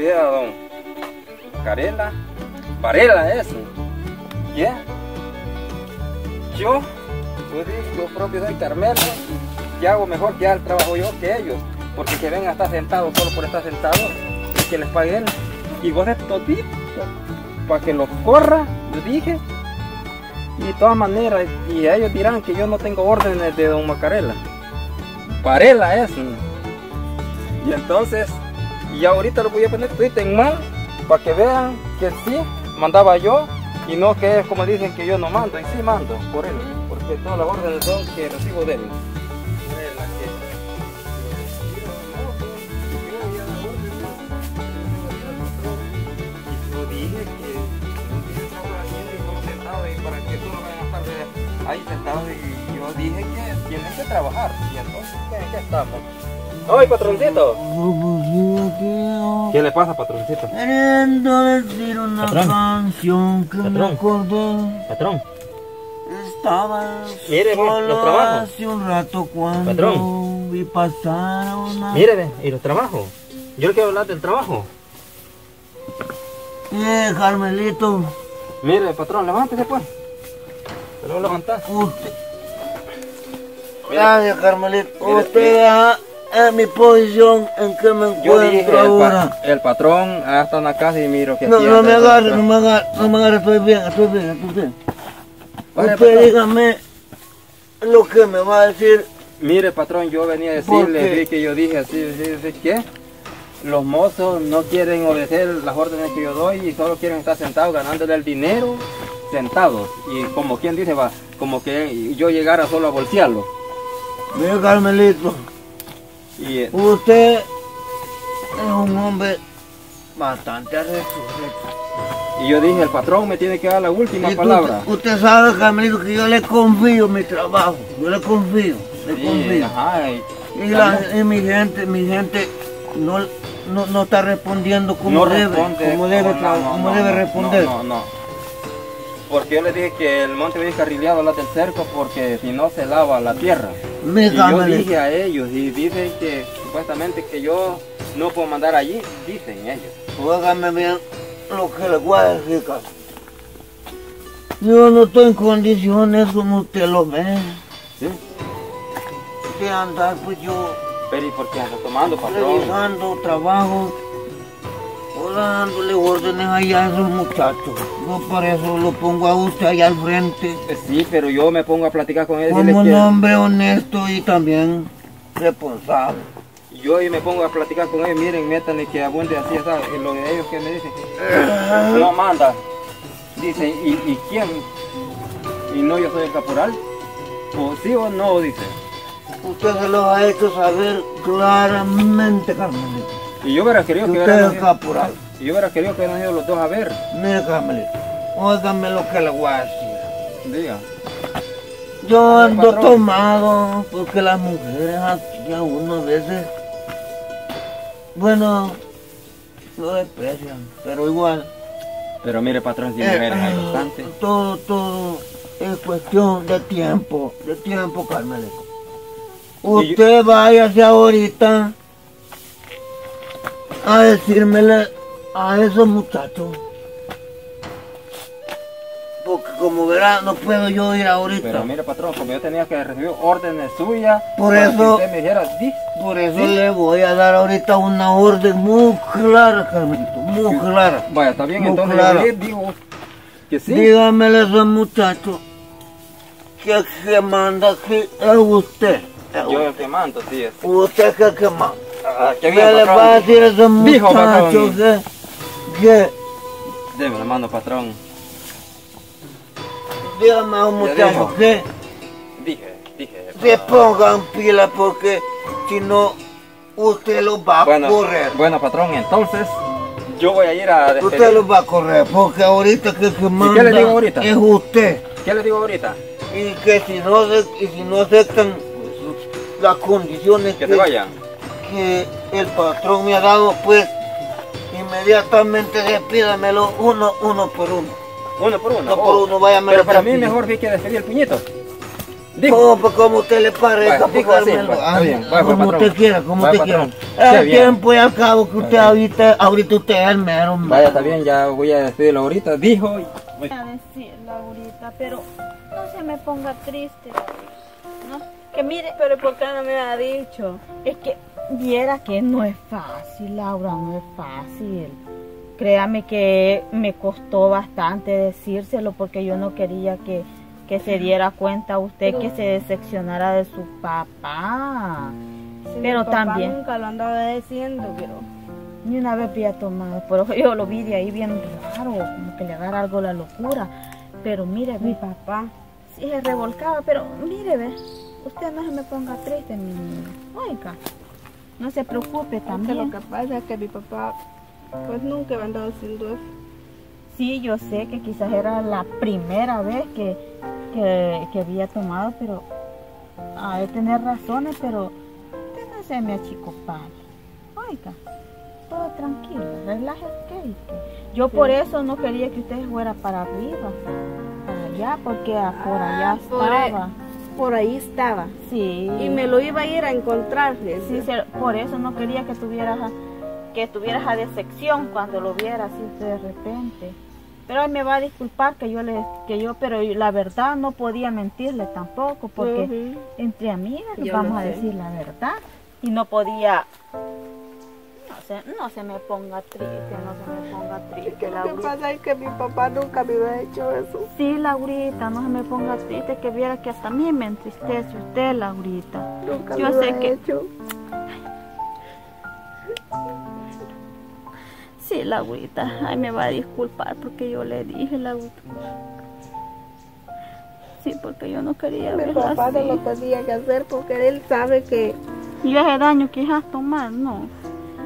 olvida, don Carela, Varela eso. ¿Qué? Yo, pues yo propio soy Carmelo, y hago mejor que el trabajo yo que ellos, porque que vengan a estar sentados solo por estar sentados, y que les paguen. Y vos todito, para que los corra, yo dije, y de todas maneras, y ellos dirán que yo no tengo órdenes de don Macarela. Varela es. Y entonces, y ahorita lo voy a poner todo en mal, para que vean que sí, mandaba yo, y no que es como dicen que yo no mando, y sí mando por él, porque todas las órdenes son que recibo de él. Solo sentado y ahí yo dije que tienen que trabajar y entonces ¿qué, qué estamos? ¡Ay, patroncito! ¿Qué le pasa, patroncito? Queriendo decir una Patrón. canción que me Patrón. acordé. Patrón, Estaba Mire, solo los trabajos. hace un rato cuando Patrón. vi pasar una... mire, ve, y los trabajos. Yo le quiero hablar del trabajo. Eh, Carmelito, Mire, patrón, levántese pues. Se lo voy a levantar. usted... Gracias, Carmelito. Mire, usted en mi posición en que me Yo dije, encuentro el, ahora. pa- el patrón ah, está en la casa y miro que No, no me agarre, no me agarre, no me agarre, estoy bien, estoy bien, estoy bien. Usted patrón. dígame lo que me va a decir. Mire, patrón, yo venía a ¿Por decirle, qué? vi que yo dije así, así, así, que los mozos no quieren obedecer las órdenes que yo doy y solo quieren estar sentados ganándole el dinero sentados. Y como quien dice, va, como que yo llegara solo a bolsearlo. Mire, Carmelito, Y usted es un hombre bastante arrechuleto. Y yo dije, el patrón me tiene que dar la última tú- palabra. Usted sabe, Carmelito, que yo le confío mi trabajo. Yo le confío, le Sí, confío. ajá, y- Y, la- y mi gente, mi gente no, no, no está respondiendo como no debe, como debe, no, como debe responder. No, no, no. Porque yo le dije que el monte había carrileado las del cerco porque si no se lava la tierra. Mi Y yo dije a ellos y dicen que supuestamente que yo no puedo mandar allí, dicen ellos. óigame bien lo que le voy a decir. Yo no estoy en condiciones como usted lo ve ¿Sí? de andar, pues yo Pero ¿y por qué anda tomando, patrón? revisando trabajo, dándole órdenes allá a esos muchachos. Yo por eso lo pongo a usted allá al frente, Eh, Sí, pero yo me pongo a platicar con él como un hombre honesto y también responsable. Yo y me pongo a platicar con ellos, miren, métanle que abunde así, ¿sabes? Lo de ellos que me dicen, no manda. Dicen, ¿y, y quién? ¿Y no yo soy el caporal? ¿O sí o no? Dice. Usted se lo ha hecho saber claramente, Carmelito. Y yo hubiera querido Que hubieran ido- y yo hubiera querido que hubieran ido los dos a ver. Mire, Carmelito, óigame lo que le voy a decir. Diga. Yo ando tomado porque las mujeres aquí a uno a veces, bueno, lo desprecian, pero igual. Pero mire, patrón, si eh, mujeres hay eh, bastante. todo, todo es cuestión de tiempo, de tiempo, Carmelito. Usted váyase ahorita a decírmele a esos muchachos. Porque como verá, no puedo yo ir ahorita. Pero mire, patrón, como yo tenía que recibir órdenes suyas, Por eso- usted me dijera, "Di". Por eso le voy a dar ahorita una orden muy clara, Carmelito, muy clara. Vaya, está bien, Muy entonces claro. yo digo que sí. Dígamele a esos muchachos que que manda aquí es usted. Es Yo el que mando, sí es. Usted que el que manda. Ah, qué ¿Qué le va a decir a esos muchachos que, que Deme la mano, patrón. dígame a un muchacho que Dije, dije. se pongan pila porque si no usted los va a correr. bueno, patrón, entonces yo voy a ir a Usted despedir. los va a correr porque ahorita que que manda qué le digo ahorita? es usted. ¿Qué le digo ahorita? y que si no se- y si no aceptan las condiciones Que se vayan. Que el patrón me ha dado pues inmediatamente despídamelo uno uno por uno Uno por uno. no por oh. uno váyame Pero para mí mejor vi que despedir el puñito. Dijo. Oh, pues como usted le parezca, Vaya, pues, está Ah, bien, vaya, pues, como patrón. usted quiera, como Vaya, usted quiera. El bien. tiempo y al cabo que usted Vaya. ahorita, ahorita usted es el mero, mero. Vaya, está bien, ya voy a despedirlo ahorita. Dijo. y- Voy a decir, Laurita, pero no se me ponga triste. ¿no? Que mire, Pero ¿por qué no me ha dicho? es que viera que no es fácil, Laura, no es fácil. Créame que me costó bastante decírselo porque yo no quería que, que se diera cuenta usted que se decepcionara de su papá. Pero mi papá también- nunca lo andaba diciendo, pero Ni una vez había tomado, pero yo lo vi de ahí bien raro, como que le agarra algo la locura. Pero mire, mi ve, papá. sí se revolcaba, pero mire, ve, usted no se me ponga triste, mi niña. Oiga, no se preocupe Aunque también. lo que pasa es que mi papá, pues nunca me ha andado haciendo eso. Sí, yo sé que quizás era la primera vez que, que, que había tomado, pero ha de tener razones, pero usted no se me achicopale. Oiga, todo tranquilo, que- que- Yo por eso no quería que usted fuera para arriba, para allá, porque a- por allá Ah, ahí. estaba. Por ahí estaba. Sí. Y me lo iba a ir a encontrar. Sí, por eso no quería que tuvieras a, que tuvieras a decepción cuando lo viera así de repente. Pero él me va a disculpar que yo le, que yo, pero la verdad no podía mentirle tampoco, porque entre amigas Yo vamos a decir la verdad y no podía. No se, no se me ponga triste, no se me ponga triste, que lo que pasa es que mi papá nunca me había hecho eso. Sí, Laurita, no se me ponga triste, que viera que hasta a mí me entristece usted, Laurita. Nunca Yo me sé que- hecho. Sí, Laurita, ay, me va a disculpar porque yo le dije, Laurita. Sí, porque yo no quería Mi papá no lo tenía que hacer porque él sabe que Y ese daño quizás tomar, no.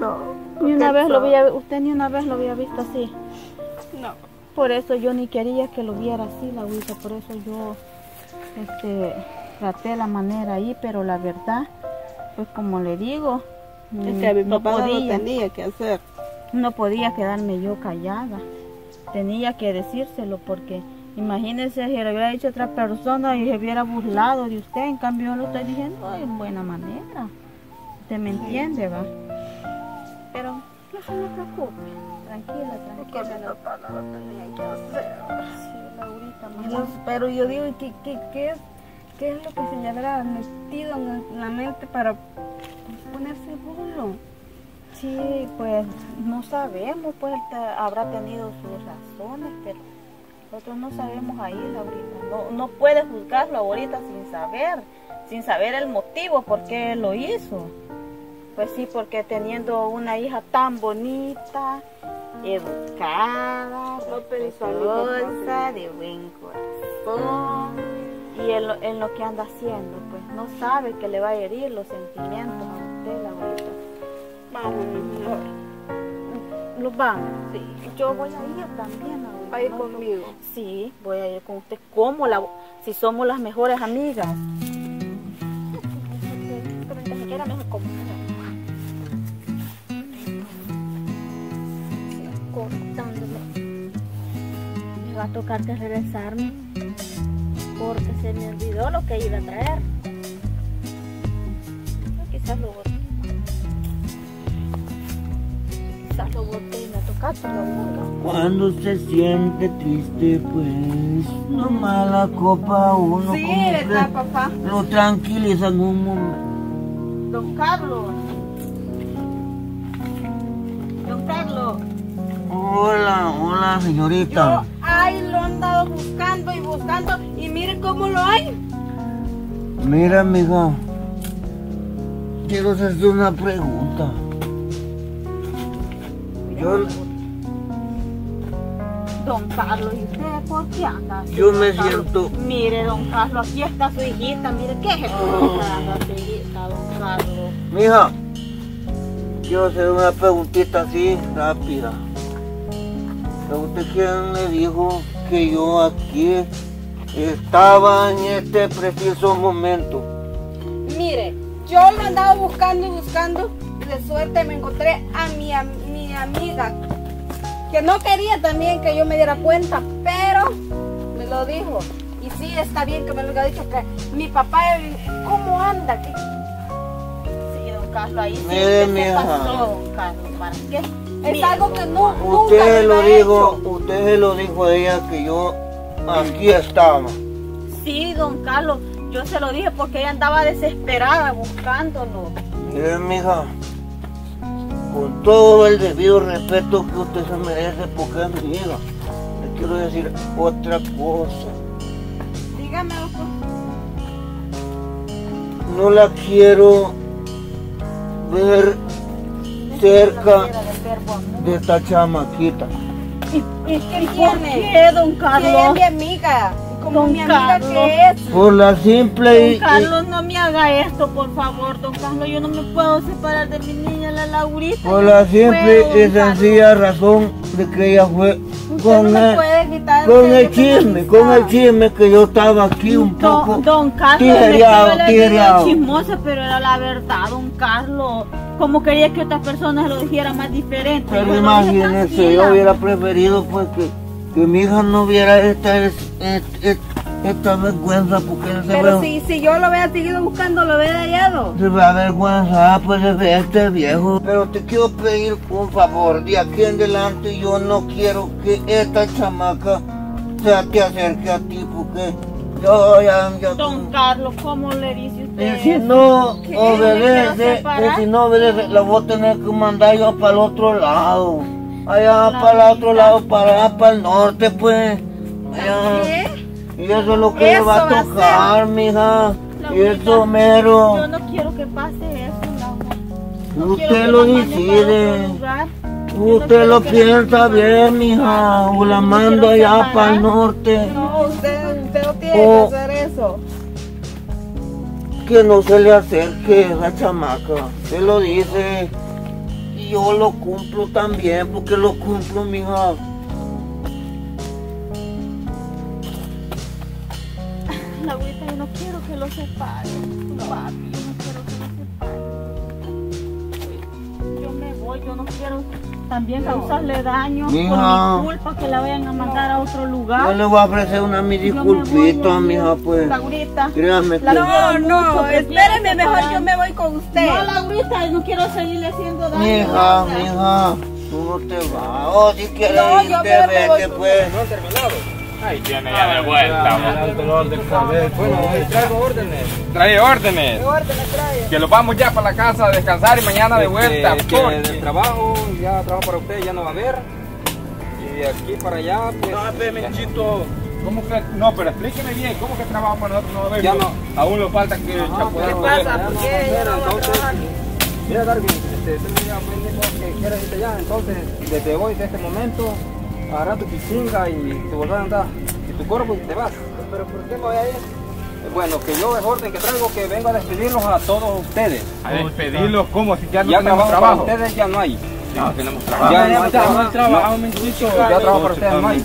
No. Ni una vez lo había, usted ni una vez lo había visto así. No. Por eso yo ni quería que lo viera así, Laurita, por eso yo este, traté la manera ahí, pero la verdad, pues como le digo, Es que mi no papá no podía. tenía que hacer. no podía quedarme yo callada. Tenía que decírselo porque imagínese si le hubiera dicho a otra persona y se hubiera burlado de usted, en cambio yo lo estoy diciendo en buena manera. Usted me entiende, va. Pero no se me preocupe, tranquila, tranquila. papá no lo tenía que hacer. Sí, Laurita, mamá. pero yo digo, ¿qué, qué, qué, es, ¿qué es lo que se le habrá metido en la mente para ponerse burlo? Sí, pues no sabemos, pues habrá tenido sus razones, pero nosotros no sabemos ahí, Laurita. No, no puedes juzgarlo ahorita sin saber, sin saber el motivo por qué lo hizo. Pues sí, porque teniendo una hija tan bonita, educada, respetuosa, de buen corazón, y en lo, en lo que anda haciendo, pues no sabe que le va a herir los sentimientos a usted, Laurita. Vamos, mi amor. ¿Los vamos? Sí. Yo voy a ir también. ahorita, Va a ir conmigo. Sí, voy a ir con usted. ¿Cómo? La, si somos las mejores amigas. Pero ni siquiera me acomoda. Va a tocar que regresarme. Porque se me olvidó lo que iba a traer. Quizás lo boté. Quizás lo boté y me lo burla. Cuando se siente triste, pues, nomás la copa uno Sí, como ¿verdad, que papá? lo tranquiliza en un momento. Don Carlos. Don Carlos. Hola, hola, Yo lo he andado buscando y buscando y mire cómo lo hay. Mira, amiga, quiero hacerte una pregunta. Yo, Don Carlos, ¿y usted por qué anda así, yo me Carlos? siento, Mire, don Carlos, aquí está su hijita. Mire, ¿qué es esto? hijita, don Carlos. mija, quiero hacer una preguntita así rápida. ¿A usted quién le dijo que yo aquí estaba en este preciso momento? Mire, yo lo he andado buscando y buscando y de suerte me encontré a mi, am- mi amiga que no quería también que yo me diera cuenta, pero me lo dijo. Y sí está bien que me lo haya dicho que mi papá, ¿cómo anda? ¿Qué- Sí, don Carlos, ahí sí mija. pasó, don Carlos. ¿Para qué? Es algo que no, nunca Usted me lo dijo, hecho. usted se lo dijo a ella que yo aquí estaba. Sí, don Carlos, yo se lo dije porque ella andaba desesperada buscándolo. Mire, mija, con todo el debido respeto que usted se merece porque es mi hija, le quiero decir otra cosa. Dígame, doctor. No la quiero ver cerca. De esta chamaquita. ¿Y, y qué tiene? ¿Por qué, don Si ella es Carlos? mi amiga, como Don mi amiga Carlos. que es. Por la simple y, Don y- Carlos, no me haga esto, por favor, don Carlos. Yo no me puedo separar de mi niña, la Laurita. por la no simple puedo, y don Carlos. sencilla razón de que ella fue con no el, con el chisme, me con el chisme que yo estaba aquí un poco. Don, don Carlos, tijereado, me estaba la tijereado. chismosa, pero era la verdad, don Carlos. Como quería que otras personas lo dijeran más diferente. Pero imagínese, yo hubiera preferido pues que, que mi hija no viera esta, es- et- et- esta vergüenza porque se Pero si, si yo lo hubiera seguido buscando, lo hubiera hallado. se ve avergüenzada pues de este viejo. Pero te quiero pedir un favor, de aquí en adelante yo no quiero que esta chamaca se te acerque a ti porque yo ya, Don Carlos, ¿cómo le dice usted? Y si eso? no ¿Qué? ¿Me obedece, y si no obedece, la voy a tener que mandar yo para el otro lado. Allá La para el otro lado, para allá, para el norte, pues. Allá. ¿Qué? Y eso es lo que le va a va a tocar, mija. Y eso Yo mero. no quiero que pase eso. No quiero Usted lo decide. Yo no Usted lo piensa bien, mija. O la. Yo no mando allá para el norte. No, usted, usted no tiene que hacer. Que no se le acerque esa chamaca. Se lo dice. Y yo lo cumplo también, porque lo cumplo, mija. Laurita, yo no quiero que lo separe. Papi, yo no quiero que lo separe. Yo me voy, yo no quiero también causarle daño Mija. por mi culpa que la vayan a mandar a otro Yo lugar. le voy a ofrecer una mi Yo disculpita, mi mija, pues. Laurita. Créame que... No, no, espéreme, mejor yo me voy con usted. No, Laurita, yo no quiero seguirle haciendo daño. Mija, mija, tú no te vas. O si quieres No, yo irte, vete, pues. No han terminado. Ahí tiene ya de vuelta. Bueno, ahí traigo órdenes. Trae órdenes. Que los vamos ya para la casa a descansar y mañana de vuelta. Este, que porque- del trabajo, ya trabajo para usted, ya no va a haber. Y de aquí para allá, pues. ¿Cómo que? No, pero explíqueme bien, ¿cómo que trabajo para nosotros no va a haber? Ya no. Aún nos falta que chapotear. pues, pasa? no ¿Por qué ya no va a entonces? Mira, Darwin, este, tú me dijo que quieres irte ya, entonces, desde hoy, de este momento, agarra tu pichinga y te volvés a andar, y tu cuerpo y te vas. ¿Pero por qué me voy a ir? Bueno, que yo es orden que traigo que vengo a despedirlos a todos ustedes. A despedirlos, ¿cómo? Si ya no Ya tenemos trabajo para ustedes, ya no hay. No, tenemos trabajo. Ya no hay trabajo. Ya trabajo para ustedes, no hay.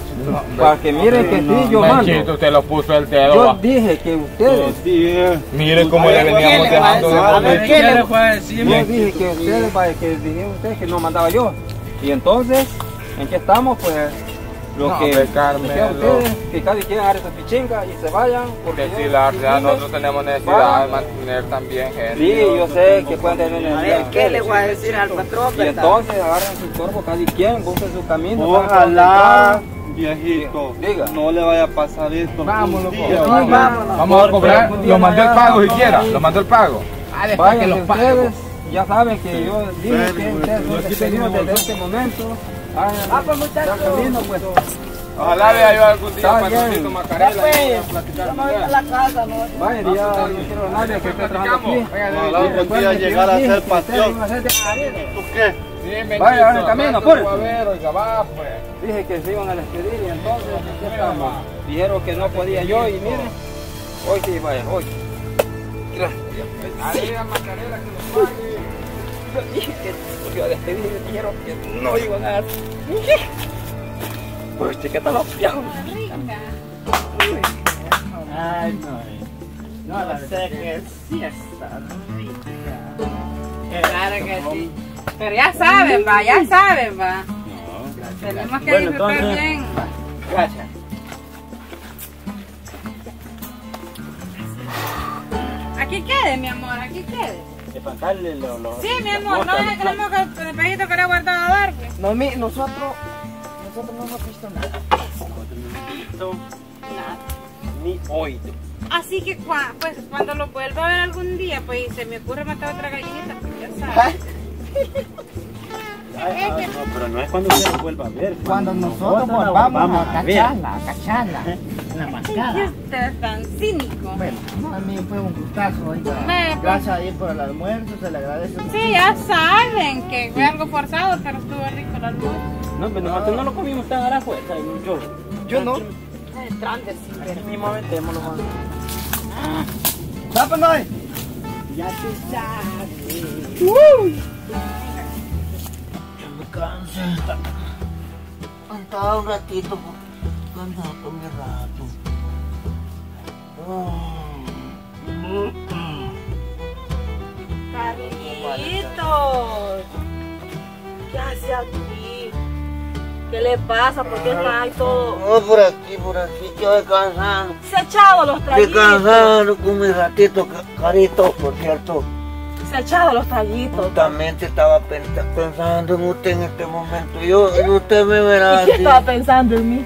Para que miren que sí, yo mando. Menchito, usted lo puso el dedo. Yo dije que ustedes, Mire cómo le veníamos dejando de comer. ¿Qué le yo dije que ustedes, que dijeron ustedes que no mandaba yo. Y entonces, ¿en qué estamos? Pues lo No, que que ustedes, que cada quien agarre su pichinga y se vayan. Porque Que si la verdad nosotros tenemos necesidad de mantener también gente. Sí, yo sé que pueden tener necesidad. ¿Qué le voy a decir al patrón, Y entonces agarren su cuerpo cada quien, busquen su camino. Ojalá, viejito, Diga. no le vaya a pasar esto. Vámonos, pues. vamos. vámonos. Vamos a cobrar. Lo mandó el pago si no quiera. hay- Lo mandó el pago. Ah, después que los pague. Ya saben que yo dije Bueno, que bueno, ustedes son despedidos tenemos desde este momento. Ah, pues, muchachos. camino, pues. Ojalá vea yo algún día. Patrocito Macarela. Ya, pues. y vamos a platicar Yo me voy a la casa, ¿no? Vaya, ya no quiero a nadie que esté trabajando aquí. Ojalá algún día llegar a ser ser despedidos. ¿Tú qué? Sí, Vaya, agarren Menchito, camino, lo va a ver, oiga, va, pues. Dije que se iban a despedir y entonces aquí estamos. Dijeron que no podía yo y miren, hoy sí, vaya, hoy. Ahí a Macarela que lo pague. Dije que los iba a despedir y dijeron que no iban a dar. Pues chiquita los piados. Ay, no. No, la sé que sí está Claro que sí. Pero ya saben, va, ya saben, va. Tenemos que Bueno, disfrutar entonces- bien. Gracias. aquí quede, mi amor, aquí quede. Espantarle los... los Sí, mi amor, no moscas. deje que el pejito que le he guardado a dar, pues. No, mi, nosotros, nosotros no hemos visto nada. Nada. Ni hoy. Así que cua- pues cuando lo vuelva a ver algún día, pues se me ocurre matar otra gallinita, pues ya sabes. Ay, ay, no, pero no es cuando usted lo vuelva a ver. Cuando nosotros volvamos a ver. cacharla, a cacharla, en la mascada. usted es tan cínico. Bueno, a mí fue un gustazo, pues. Gracias a Dios por el almuerzo, se le agradece. Sí, ya saben que fue algo forzado, pero estuvo rico el almuerzo. No, pero nosotros no lo comimos tan ahora pues. Yo. Yo no. Mismo metémoslo. ¡Vámonos! Ya tú sabes. Ya me cansé. Andaba un ratito, pues, con mi rato. Carlitos, ¿qué hace aquí? ¿Qué le pasa? ¿Por qué está ahí todo? No, por aquí, por aquí, yo descansando. Se ha echado los traguitos. Descansando con mi ratito, ca- carito, por cierto. Se ha echado los traguitos. Justamente estaba pens- pensando en usted en este momento. Yo, usted me verá ¿Y qué así, estaba pensando en mí?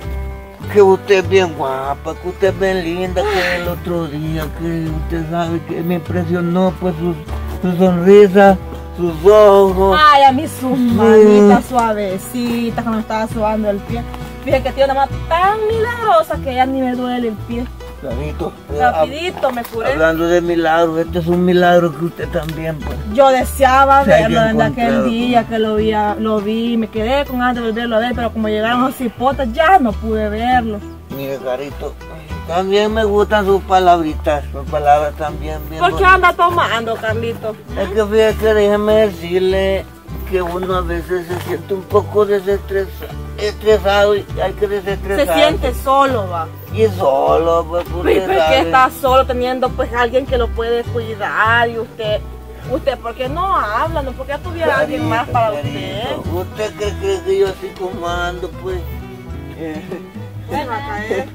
Que usted es bien guapa, que usted es bien linda, que el otro día, que usted sabe que me impresionó pues su, su sonrisa, sus ojos. Ay, a mí sus manitas suavecitas cuando estaba subando el pie. Fíjate que tiene una mano tan milagrosa que ya ni me duele el pie. Clarito, eh, Rapidito me curé. hablando de milagros, este es un milagro que usted también, pues. Yo deseaba verlo desde aquel día que lo vi, lo vi, me quedé con ganas de volverlo a ver, pero como llegaron los hipotas ya no pude verlo. Mire, Carito, también me gustan sus palabritas, sus palabras también bien ¿Por qué anda tomando, Carlito? Es que fíjate que déjeme decirle que uno a veces se siente un poco desestresa- estresado y hay que Se desestresar. siente solo, va. Y solo, pues ¿Y usted por qué sabe. está solo teniendo pues alguien que lo puede cuidar y usted, usted, ¿por qué no habla? ¿No? ¿Por qué tuviera alguien más para Carito, usted? ¿Usted cree, cree que yo así como ando, pues? Eh, Se va a caer.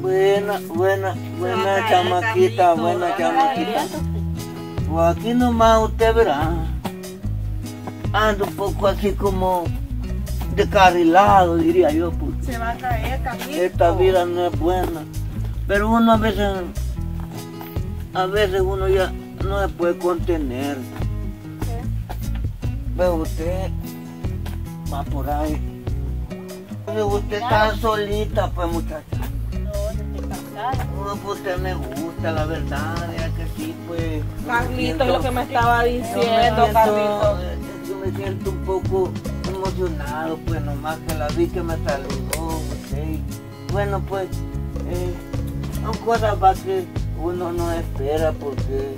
buena, buena, buena chamaquita, buena se chamaquita. Pues aquí nomás usted verá. Ando un poco así como descarrilado, diría yo, pues. Se va a caer, Carlito. Esta vida no es buena. Pero uno a veces, a veces uno ya no se puede contener. Pero usted va por ahí. Pero usted está solita, pues muchacha. No, pues usted me gusta, la verdad, ya que sí, pues. Carlito es lo que me estaba diciendo, Carlito. Yo me siento un poco emocionado, pues nomás que la vi que me saludó, usted. Bueno, pues, eh, son cosas para que uno no espera, porque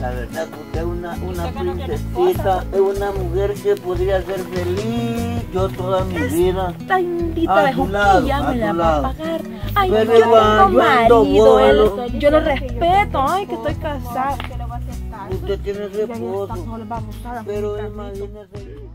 la verdad que usted es una, una princesita, es una mujer que podría ser feliz yo toda mi vida. Esta indita de juquilla me la va a pagar. Ay, Pero yo igual, tengo yo marido, él- solo. yo lo respeto, ay, que estoy casada. Usted tiene reposo, pero imagínese.